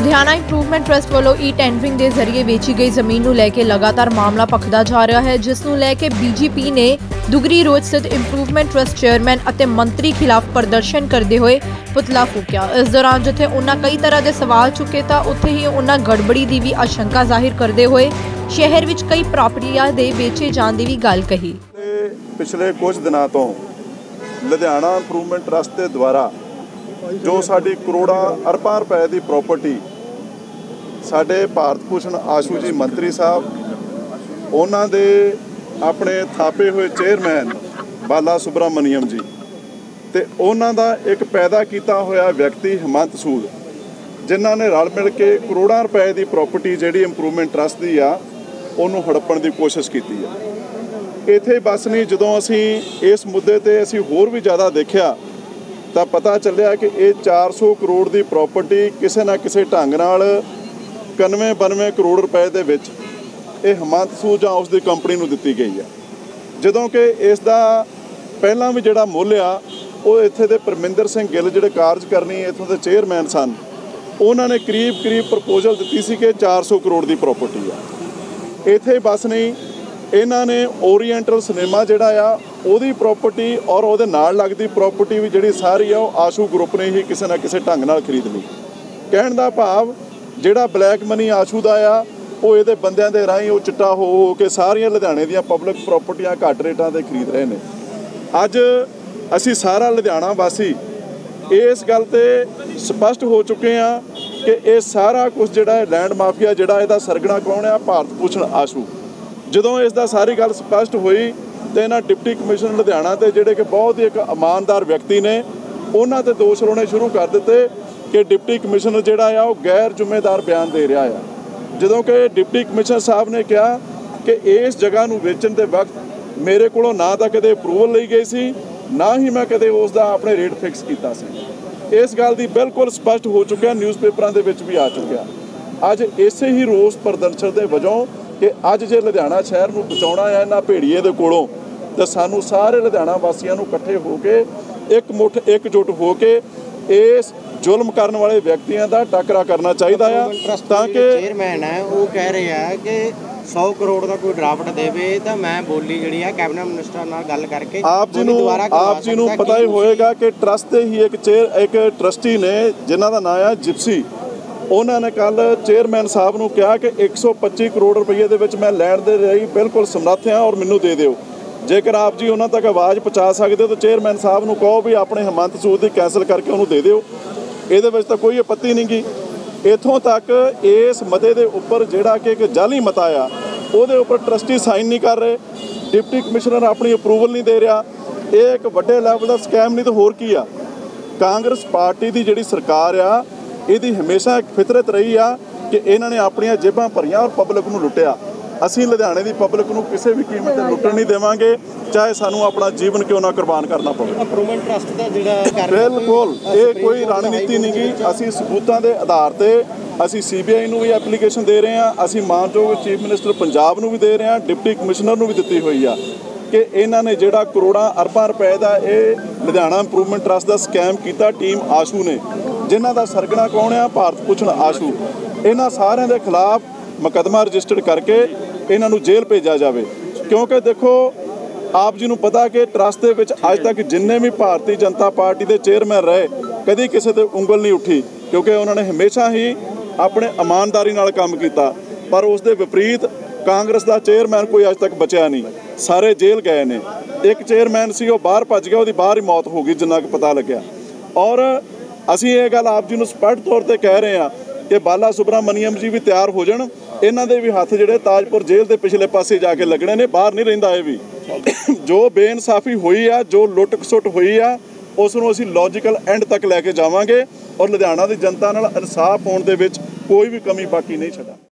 Ludhiana improvement trust ਵੱਲੋਂ ਈ tendering ਦੇ ਜ਼ਰੀਏ ਵੇਚੀ ਗਈ ਜ਼ਮੀਨ ਨੂੰ ਲੈ ਕੇ ਲਗਾਤਾਰ ਮਾਮਲਾ ਭਖਦਾ ਜਾ ਰਿਹਾ ਹੈ, ਜਿਸ ਨੂੰ ਲੈ ਕੇ ਬੀਜੇਪੀ ਨੇ ਦੁਗਰੀ ਰੋਡ ਸਥਿਤ ਇੰਪਰੂਵਮੈਂਟ ਟਰਸਟ ਚੇਅਰਮੈਨ ਅਤੇ ਮੰਤਰੀ ਖਿਲਾਫ ਪ੍ਰਦਰਸ਼ਨ ਕਰਦੇ ਹੋਏ ਪੁਤਲਾ ਫੂਕਿਆ। ਇਸ ਦੌਰਾਨ ਜਿੱਥੇ ਉਹਨਾਂ ਕਈ ਤਰ੍ਹਾਂ ਦੇ ਸਵਾਲ ਚੁੱਕੇ ਤਾਂ ਉੱਥੇ ਹੀ ਉਹਨਾਂ ਗੜਬੜੀ ਦੀ ਵੀ ਆਸ਼ੰਕਾ ਜ਼ਾਹਿਰ ਕਰਦੇ ਹੋਏ ਸ਼ਹਿਰ ਵਿੱਚ ਕਈ ਪ੍ਰਾਪਰਟੀਆਂ ਦੇ ਵੇਚੇ ਜਾਣ ਦੀ ਵੀ ਗੱਲ ਕਹੀ। ਪਿਛਲੇ ਕੁਝ ਦਿਨਾਂ ਤੋਂ ਲੁਧਿਆਣਾ ਇੰਪਰੂਵਮੈਂਟ ਟਰਸਟ ਦੇ ਦੁਆਰਾ ਜੋ ਸਾਡੀ ਕਰੋੜਾਂ ਅਰਬਾਂ ਰੁਪਏ ਦੀ ਪ੍ਰਾਪਰਟੀ ਸਾਡੇ ਭਾਰਤ ਭੂਸ਼ਣ ਆਸ਼ੂ ਜੀ ਮੰਤਰੀ ਸਾਹਿਬ, ਉਹਨਾਂ ਦੇ ਆਪਣੇ ਥਾਪੇ ਹੋਏ ਚੇਅਰਮੈਨ ਬਾਲਾ ਸੁਬਰਾਮਨੀਅਮ ਜੀ ਤੇ ਉਹਨਾਂ ਦਾ ਇੱਕ ਪੈਦਾ ਕੀਤਾ ਹੋਇਆ ਵਿਅਕਤੀ ਹਿਮੰਤ ਸੂਦ, ਜਿਨ੍ਹਾਂ ਨੇ ਰਲ ਮਿਲ ਕੇ ਕਰੋੜਾਂ ਰੁਪਏ ਦੀ ਪ੍ਰਾਪਰਟੀ ਜਿਹੜੀ ਇੰਪਰੂਵਮੈਂਟ ਟਰਸਟ ਦੀ ਆ, ਉਹਨੂੰ ਹੜੱਪਣ ਦੀ ਕੋਸ਼ਿਸ਼ ਕੀਤੀ ਆ। ਇੱਥੇ ਬਸ ਨਹੀਂ, ਜਦੋਂ ਅਸੀਂ ਇਸ ਮੁੱਦੇ ਤੇ ਅਸੀਂ ਹੋਰ ਵੀ ਜ਼ਿਆਦਾ ਦੇਖਿਆ, ਤਾਂ ਪਤਾ ਚੱਲਿਆ ਕਿ ਇਹ 400 ਕਰੋੜ ਦੀ ਪ੍ਰਾਪਰਟੀ ਕਿਸੇ ਨਾ ਕਿਸੇ ਢੰਗ ਨਾਲ 91 92 ਕਰੋੜ ਰੁਪਏ ਦੇ ਵਿੱਚ ਇਹ ਹਮੰਤ ਸੂ ਜਾਂ ਉਸ ਦੀ ਕੰਪਨੀ ਨੂੰ ਦਿੱਤੀ ਗਈ ਹੈ। ਜਦੋਂ ਕਿ ਇਸ ਦਾ ਪਹਿਲਾਂ ਵੀ ਜਿਹੜਾ ਮੁੱਲ ਆ, ਉਹ ਇੱਥੇ ਦੇ ਪਰਮਿੰਦਰ ਸਿੰਘ ਗਿੱਲ ਜਿਹੜੇ ਕਾਰਜਕਰਨੀ ਇੱਥੋਂ ਦੇ ਚੇਅਰਮੈਨ ਸਨ, ਉਹਨਾਂ ਨੇ ਕਰੀਬ ਕਰੀਬ ਪ੍ਰਪੋਜ਼ਲ ਦਿੱਤੀ ਸੀ ਕਿ 400 ਕਰੋੜ ਦੀ ਪ੍ਰਾਪਰਟੀ ਆ। ਇੱਥੇ ਬਸ ਨਹੀਂ, ਇਹਨਾਂ ਨੇ ਓਰੀਐਂਟਲ ਸਿਨੇਮਾ ਜਿਹੜਾ ਆ, ਉਹਦੀ ਪ੍ਰਾਪਰਟੀ ਔਰ ਉਹਦੇ ਨਾਲ ਲੱਗਦੀ ਪ੍ਰਾਪਰਟੀ ਵੀ ਜਿਹੜੀ ਸਾਰੀ ਆ, ਉਹ ਆਸ਼ੂ ਗਰੁੱਪ ਨੇ ਹੀ ਕਿਸੇ ਨਾ ਕਿਸੇ ਢੰਗ ਨਾਲ ਖਰੀਦ ਲਈ। ਕਹਿਣ ਦਾ ਭਾਵ ਜਿਹੜਾ ਬਲੈਕ ਮਨੀ ਆਸ਼ੂ ਦਾ ਆ, ਉਹ ਇਹਦੇ ਬੰਦਿਆਂ ਦੇ ਰਾਹੀਂ ਉਹ ਚਿੱਟਾ ਹੋ ਹੋ ਕੇ ਸਾਰੀਆਂ ਲੁਧਿਆਣੇ ਦੀਆਂ ਪਬਲਿਕ ਪ੍ਰਾਪਰਟੀਆਂ ਘੱਟ ਰੇਟਾਂ ਤੇ ਖਰੀਦ ਰਹੇ ਨੇ। ਅੱਜ ਅਸੀਂ ਸਾਰਾ ਲੁਧਿਆਣਾ ਵਾਸੀ ਇਸ ਗੱਲ ਤੇ ਸਪਸ਼ਟ ਹੋ ਚੁੱਕੇ ਆ ਕਿ ਇਹ ਸਾਰਾ ਕੁਝ ਜਿਹੜਾ ਹੈ ਲੈਂਡ ਮਾਫੀਆ ਜਿਹੜਾ ਇਹਦਾ ਸਰਗਣਾ ਕੌਣ ਆ? ਭਾਰਤ ਭੂਸ਼ਣ ਆਸ਼ੂ। ਜਦੋਂ ਇਸ ਦਾ ਸਾਰੀ ਗੱਲ ਸਪਸ਼ਟ ਹੋਈ ਤੇ ਇਹਨਾਂ ਡਿਪਟੀ ਕਮਿਸ਼ਨਰ ਲੁਧਿਆਣਾ ਤੇ ਜਿਹੜੇ ਕਿ ਬਹੁਤ ਹੀ ਇੱਕ ਇਮਾਨਦਾਰ ਵਿਅਕਤੀ ਨੇ, ਉਹਨਾਂ ਤੇ ਦੋਸ਼ ਲਾਉਣੇ ਸ਼ੁਰੂ ਕਰ ਦਿੱਤੇ। ਕਿ ਡਿਪਟੀ ਕਮਿਸ਼ਨਰ ਜਿਹੜਾ ਆ ਉਹ ਗੈਰ ਜ਼ਿੰਮੇਦਾਰ ਬਿਆਨ ਦੇ ਰਿਹਾ ਆ। ਜਦੋਂ ਕਿ ਡਿਪਟੀ ਕਮਿਸ਼ਨਰ ਸਾਹਿਬ ਨੇ ਕਿਹਾ ਕਿ ਇਸ ਜਗ੍ਹਾ ਨੂੰ ਵੇਚਣ ਦੇ ਵਕਤ ਮੇਰੇ ਕੋਲੋਂ ਨਾ ਤਾਂ ਕਦੇ ਅਪਰੂਵਲ ਲਈ ਗਈ ਸੀ, ਨਾ ਹੀ ਮੈਂ ਕਦੇ ਉਸ ਦਾ ਆਪਣੇ ਰੇਟ ਫਿਕਸ ਕੀਤਾ ਸੀ। ਇਸ ਗੱਲ ਦੀ ਬਿਲਕੁਲ ਸਪਸ਼ਟ ਹੋ ਚੁੱਕਿਆ ਨਿਊਜ਼ਪੇਪਰਾਂ ਦੇ ਵਿੱਚ ਵੀ ਆ ਚੁੱਕਿਆ। ਅੱਜ ਇਸੇ ਹੀ ਰੋਸ ਪ੍ਰਦਰਸ਼ਨ ਦੇ ਵਜੋਂ ਕਿ ਅੱਜ ਜੇ ਲੁਧਿਆਣਾ ਸ਼ਹਿਰ ਨੂੰ ਬਚਾਉਣਾ ਹੈ ਇਹਨਾਂ ਭੇੜੀਏ ਦੇ ਕੋਲੋਂ, ਤਾਂ ਸਾਨੂੰ ਸਾਰੇ ਲੁਧਿਆਣਾ ਵਾਸੀਆਂ ਨੂੰ ਇਕੱਠੇ ਹੋ ਕੇ, ਇੱਕ ਮੁੱਠ, ਇੱਕ ਇਕਜੁੱਟ ਹੋ ਕੇ ਇਸ ਜ਼ੁਲਮ ਕਰਨ ਵਾਲੇ ਵਿਅਕਤੀਆਂ ਦਾ ਟੱਕਰਾ ਕਰਨਾ ਚਾਹੀਦਾ ਆ ਤਾਂ ਕਿ ਚੇਅਰਮੈਨ ਹੈ ਉਹ ਕਹਿ ਰਿਹਾ ਕਿ 100 ਕਰੋੜ ਦਾ ਕੋਈ ਡਰਾਫਟ ਦੇਵੇ ਤਾਂ ਮੈਂ ਬੋਲੀ ਜਿਹੜੀ ਹੈ ਕੈਬਨਿਟ ਮਿਨਿਸਟਰ ਨਾਲ ਗੱਲ ਕਰਕੇ ਆਪ ਜੀ ਨੂੰ ਆਪ ਜੀ ਨੂੰ। ਪਤਾ ਹੀ ਹੋਏਗਾ ਕਿ ਟਰਸਟ ਦੇ ਹੀ ਇੱਕ ਚੇਅਰ ਇੱਕ ਟਰਸਟੀ ਨੇ ਜਿਨ੍ਹਾਂ ਦਾ ਨਾਮ ਆ ਜਿਪਸੀ ਉਹਨਾਂ ਨੇ ਕੱਲ ਚੇਅਰਮੈਨ ਸਾਹਿਬ ਨੂੰ ਕਿਹਾ ਕਿ 125 ਕਰੋੜ ਰੁਪਏ ਦੇ ਵਿੱਚ ਮੈਂ ਲੈਣ ਦੇ ਲਈ ਬਿਲਕੁਲ ਸਮਰੱਥ ਹਾਂ ਔਰ ਮੈਨੂੰ ਦੇ ਦਿਓ ਜੇਕਰ ਆਪ ਜੀ ਉਹਨਾਂ ਤੱਕ ਆਵਾਜ਼ ਪਹੁੰਚਾ ਸਕਦੇ ਹੋ, ਤਾਂ ਚੇਅਰਮੈਨ ਸਾਹਿਬ ਨੂੰ ਕਹੋ ਵੀ ਆਪਣੇ ਹਮੰਤ ਸੂਦ ਦੀ ਕੈਨਸਲ ਕਰਕੇ ਉਹਨੂੰ ਦੇ ਦਿਓ। ਇਹਦੇ ਵਿੱਚ ਤਾਂ ਕੋਈ ਆਪੱਤੀ ਨਹੀਂ ਗੀ ਇਥੋਂ ਤੱਕ ਇਸ ਮਤੇ ਦੇ ਉੱਪਰ ਜਿਹੜਾ ਕਿ ਇੱਕ ਜਾਲੀ ਮਤਾ ਆ, ਉਹਦੇ ਉੱਪਰ ਟਰਸਟੀ ਸਾਈਨ ਨਹੀਂ ਕਰ ਰਹੇ। ਡਿਪਟੀ ਕਮਿਸ਼ਨਰ ਆਪਣੀ ਅਪਰੂਵਲ ਨਹੀਂ ਦੇ ਰਿਹਾ। ਇਹ ਇੱਕ ਵੱਡੇ ਲੈਵਲ ਦਾ ਸਕੈਮ ਨਹੀਂ ਤਾਂ ਹੋਰ ਕੀ ਆ? ਕਾਂਗਰਸ ਪਾਰਟੀ ਦੀ ਜਿਹੜੀ ਸਰਕਾਰ ਆ, ਇਹਦੀ ਹਮੇਸ਼ਾ ਇੱਕ ਫਿਤਰਤ ਰਹੀ ਆ ਕਿ ਇਹਨਾਂ ਨੇ ਆਪਣੀਆਂ ਜੇਬਾਂ ਭਰੀਆਂ ਔਰ ਪਬਲਿਕ ਨੂੰ ਲੁੱਟਿਆ। ਅਸੀਂ ਲੁਧਿਆਣੇ ਦੀ ਪਬਲਿਕ ਨੂੰ ਕਿਸੇ ਵੀ ਕੀਮਤ ਤੇ ਲੁੱਟਣ ਨਹੀਂ ਦੇਵਾਂਗੇ ਚਾਹੇ ਸਾਨੂੰ ਆਪਣਾ ਜੀਵਨ ਕਿਉਂ ਨਾ ਕੁਰਬਾਨ ਕਰਨਾ ਪਵੇ। ਇੰਪਰੂਵਮੈਂਟ ਟਰਸਟ ਦਾ ਜਿਹੜਾ ਬਿਲਕੁਲ ਇਹ ਕੋਈ ਰਣਨੀਤੀ ਨਹੀਂ ਗੀ। ਅਸੀਂ ਸਬੂਤਾਂ ਦੇ ਆਧਾਰ ਤੇ ਅਸੀਂ ਸੀਬੀਆਈ ਨੂੰ ਵੀ ਐਪਲੀਕੇਸ਼ਨ ਦੇ ਰਹੇ ਹਾਂ ਅਸੀਂ ਮਾਨਯੋਗ ਚੀਫ ਮਿਨਿਸਟਰ ਪੰਜਾਬ ਨੂੰ ਵੀ ਦੇ ਰਹੇ ਹਾਂ ਡਿਪਟੀ ਕਮਿਸ਼ਨਰ ਨੂੰ ਵੀ ਦਿੱਤੀ ਹੋਈ ਆ ਕਿ ਇਹਨਾਂ ਨੇ ਜਿਹੜਾ ਕਰੋੜਾਂ ਅਰਬਾਂ ਰੁਪਏ ਦਾ ਇਹ ਲੁਧਿਆਣਾ ਇੰਪਰੂਵਮੈਂਟ ਟਰਸਟ ਦਾ ਸਕੈਮ ਕੀਤਾ ਟੀਮ ਆਸ਼ੂ ਨੇ। ਜਿਨ੍ਹਾਂ ਦਾ ਸਰਗਣਾ ਕੌਣ ਆ? ਭਾਰਤ ਪੁੱਛਣ ਆਸ਼ੂ। ਇਹਨਾਂ ਸਾਰਿਆਂ ਦੇ ਖਿਲਾਫ ਮੁਕੱਦਮਾ ਰਜਿਸਟਰਡ ਕਰਕੇ ਇਹਨਾਂ ਨੂੰ ਜੇਲ੍ਹ ਭੇਜਿਆ ਜਾਵੇ। ਕਿਉਂਕਿ ਦੇਖੋ, ਆਪ ਜੀ ਨੂੰ ਪਤਾ ਕਿ ਟਰਸਟ ਦੇ ਵਿੱਚ ਅੱਜ ਤੱਕ ਜਿੰਨੇ ਵੀ ਭਾਰਤੀ ਜਨਤਾ ਪਾਰਟੀ ਦੇ ਚੇਅਰਮੈਨ ਰਹੇ, ਕਦੀ ਕਿਸੇ ਤੇ ਉਂਗਲ ਨਹੀਂ ਉੱਠੀ। ਕਿਉਂਕਿ ਉਹਨਾਂ ਨੇ ਹਮੇਸ਼ਾ ਹੀ ਆਪਣੇ ਇਮਾਨਦਾਰੀ ਨਾਲ ਕੰਮ ਕੀਤਾ। ਪਰ ਉਸ ਦੇ ਵਿਪਰੀਤ ਕਾਂਗਰਸ ਦਾ ਚੇਅਰਮੈਨ ਕੋਈ ਅੱਜ ਤੱਕ ਬਚਿਆ ਨਹੀਂ। ਸਾਰੇ ਜੇਲ੍ਹ ਗਏ ਨੇ। ਇੱਕ ਚੇਅਰਮੈਨ ਸੀ, ਉਹ ਬਾਹਰ ਭੱਜ ਗਿਆ, ਉਹਦੀ ਬਾਹਰ ਹੀ ਮੌਤ ਹੋ ਗਈ, ਜਿੰਨਾ ਕੁ ਪਤਾ ਲੱਗਿਆ। ਔਰ ਅਸੀਂ ਇਹ ਗੱਲ ਆਪ ਜੀ ਨੂੰ ਸਪਸ਼ਟ ਤੌਰ ਤੇ ਕਹਿ ਰਹੇ ਹਾਂ ਕਿ ਬਾਲਾ ਸੁਬਰਾਮਨੀਅਮ ਜੀ ਵੀ ਤਿਆਰ ਹੋ ਜਾਣ, ਇਹਨਾਂ ਦੇ ਵੀ ਹੱਥ ਜਿਹੜੇ ਤਾਜਪੁਰ ਜੇਲ੍ਹ ਦੇ ਪਿਛਲੇ ਪਾਸੇ ਜਾ ਕੇ ਲੱਗਣੇ ਨੇ, ਬਾਹਰ ਨਹੀਂ ਰਹਿੰਦਾ ਇਹ ਵੀ। ਜੋ ਬੇਇਨਸਾਫੀ ਹੋਈ ਆ, ਜੋ ਲੁੱਟ ਖਸੁੱਟ ਹੋਈ ਆ, ਉਸ ਨੂੰ ਅਸੀਂ ਲੌਜੀਕਲ ਐਂਡ ਤੱਕ ਲੈ ਕੇ ਜਾਵਾਂਗੇ ਔਰ ਲੁਧਿਆਣਾ ਦੀ ਜਨਤਾ ਨਾਲ ਇਨਸਾਫ ਹੋਣ ਦੇ ਵਿੱਚ ਕੋਈ ਵੀ ਕਮੀ ਬਾਕੀ ਨਹੀਂ ਛੱਡਾਂਗੇ।